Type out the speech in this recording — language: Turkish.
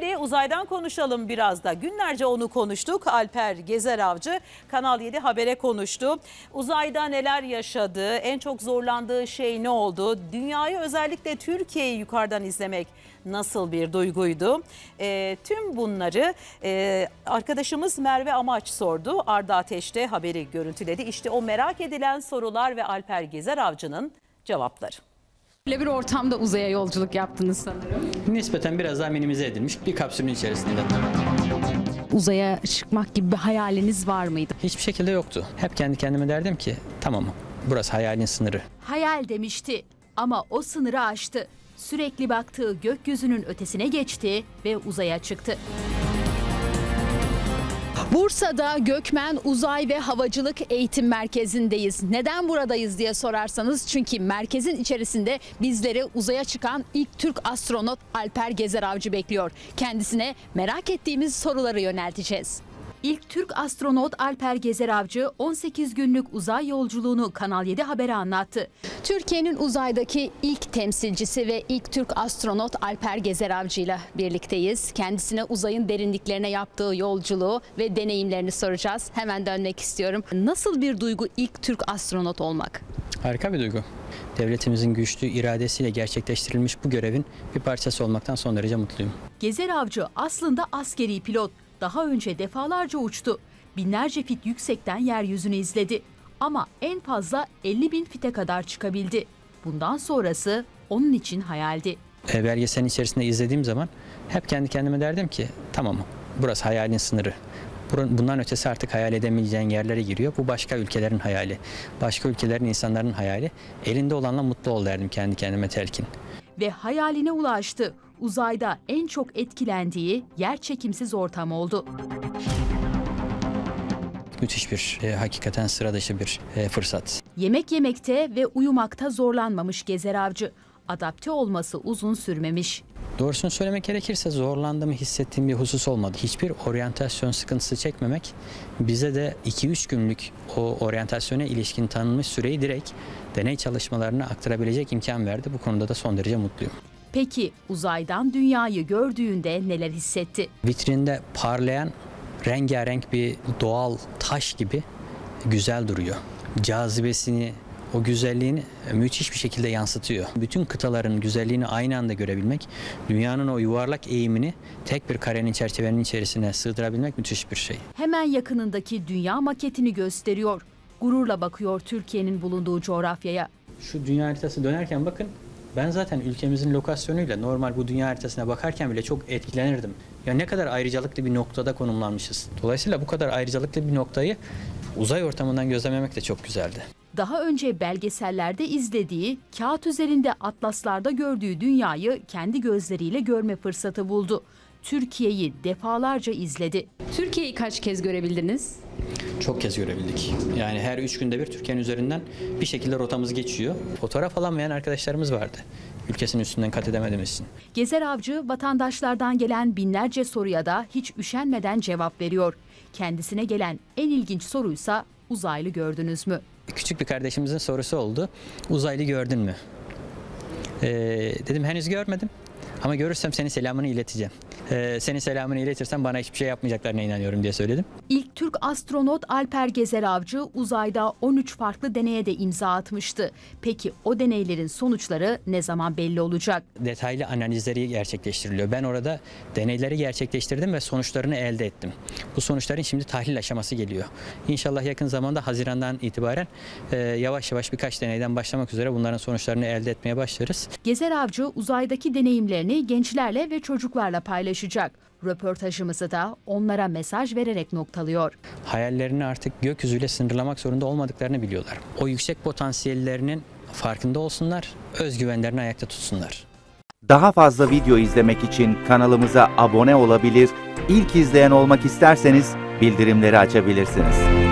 Şimdi uzaydan konuşalım biraz da. Günlerce onu konuştuk. Alper Gezer Avcı Kanal 7 Haber'e konuştu. Uzayda neler yaşadı, en çok zorlandığı şey ne oldu? Dünyayı özellikle Türkiye'yi yukarıdan izlemek nasıl bir duyguydu? E, tüm bunları e, arkadaşımız Merve Amaç sordu. Arda Ateş'te haberi görüntüledi. İşte o merak edilen sorular ve Alper Gezer Avcı'nın cevapları. Böyle bir ortamda uzaya yolculuk yaptınız sanırım. Nispeten biraz daha minimize edilmiş bir kapsülün içerisinde. Uzaya çıkmak gibi bir hayaliniz var mıydı? Hiçbir şekilde yoktu. Hep kendi kendime derdim ki tamam burası hayalin sınırı. Hayal demişti ama o sınırı aştı. Sürekli baktığı gökyüzünün ötesine geçti ve uzaya çıktı. Bursa'da Gökmen Uzay ve Havacılık Eğitim Merkezi'ndeyiz. Neden buradayız diye sorarsanız çünkü merkezin içerisinde bizleri uzaya çıkan ilk Türk astronot Alper Gezer Avcı bekliyor. Kendisine merak ettiğimiz soruları yönelteceğiz. İlk Türk astronot Alper Gezer Avcı 18 günlük uzay yolculuğunu Kanal 7 Haber'e anlattı. Türkiye'nin uzaydaki ilk temsilcisi ve ilk Türk astronot Alper Gezer Avcı ile birlikteyiz. Kendisine uzayın derinliklerine yaptığı yolculuğu ve deneyimlerini soracağız. Hemen dönmek istiyorum. Nasıl bir duygu ilk Türk astronot olmak? Harika bir duygu. Devletimizin güçlü iradesiyle gerçekleştirilmiş bu görevin bir parçası olmaktan son derece mutluyum. Gezer Avcı aslında askeri pilot. Daha önce defalarca uçtu. Binlerce fit yüksekten yeryüzünü izledi. Ama en fazla 50 bin fite kadar çıkabildi. Bundan sonrası onun için hayaldi. E, belgeselin içerisinde izlediğim zaman hep kendi kendime derdim ki tamam burası hayalin sınırı. Bundan ötesi artık hayal edemeyeceğin yerlere giriyor. Bu başka ülkelerin hayali. Başka ülkelerin insanların hayali. Elinde olanla mutlu ol derdim kendi kendime telkin. Ve hayaline ulaştı. Uzayda en çok etkilendiği yer çekimsiz ortam oldu. Müthiş bir, e, hakikaten sıra dışı bir e, fırsat. Yemek yemekte ve uyumakta zorlanmamış Gezer Avcı. Adapte olması uzun sürmemiş. Doğrusunu söylemek gerekirse zorlandığımı hissettiğim bir husus olmadı. Hiçbir oryantasyon sıkıntısı çekmemek bize de 2-3 günlük o oryantasyona ilişkin tanınmış süreyi direkt deney çalışmalarına aktarabilecek imkan verdi. Bu konuda da son derece mutluyum. Peki uzaydan dünyayı gördüğünde neler hissetti? Vitrinde parlayan rengarenk bir doğal taş gibi güzel duruyor. Cazibesini, o güzelliğini müthiş bir şekilde yansıtıyor. Bütün kıtaların güzelliğini aynı anda görebilmek, dünyanın o yuvarlak eğimini tek bir karenin çerçevenin içerisine sığdırabilmek müthiş bir şey. Hemen yakınındaki dünya maketini gösteriyor. Gururla bakıyor Türkiye'nin bulunduğu coğrafyaya. Şu dünya haritası dönerken bakın ben zaten ülkemizin lokasyonuyla normal bu dünya haritasına bakarken bile çok etkilenirdim. Ya ne kadar ayrıcalıklı bir noktada konumlanmışız. Dolayısıyla bu kadar ayrıcalıklı bir noktayı uzay ortamından gözlememek de çok güzeldi. Daha önce belgesellerde izlediği, kağıt üzerinde atlaslarda gördüğü dünyayı kendi gözleriyle görme fırsatı buldu. Türkiye'yi defalarca izledi. Türkiye'yi kaç kez görebildiniz? Çok kez görebildik. Yani her üç günde bir Türkiye'nin üzerinden bir şekilde rotamız geçiyor. Fotoğraf alamayan arkadaşlarımız vardı. Ülkesinin üstünden kat edemediğimiz için. Gezer Avcı vatandaşlardan gelen binlerce soruya da hiç üşenmeden cevap veriyor. Kendisine gelen en ilginç soruysa uzaylı gördünüz mü? Küçük bir kardeşimizin sorusu oldu. Uzaylı gördün mü? Ee, dedim henüz görmedim. Ama görürsem senin selamını ileteceğim. Ee, senin selamını iletirsem bana hiçbir şey yapmayacaklarına inanıyorum diye söyledim. İlk Türk astronot Alper Gezer Avcı uzayda 13 farklı deneye de imza atmıştı. Peki o deneylerin sonuçları ne zaman belli olacak? detaylı analizleri gerçekleştiriliyor. Ben orada deneyleri gerçekleştirdim ve sonuçlarını elde ettim. Bu sonuçların şimdi tahlil aşaması geliyor. İnşallah yakın zamanda Haziran'dan itibaren e, yavaş yavaş birkaç deneyden başlamak üzere bunların sonuçlarını elde etmeye başlarız. Gezer Avcı uzaydaki deneyimlerini gençlerle ve çocuklarla paylaşacak. Röportajımızı da onlara mesaj vererek noktalıyor. Hayallerini artık gökyüzüyle sınırlamak zorunda olmadıklarını biliyorlar. O yüksek potansiyellerinin farkında olsunlar, özgüvenlerini ayakta tutsunlar. Daha fazla video izlemek için kanalımıza abone olabilir, ilk izleyen olmak isterseniz bildirimleri açabilirsiniz.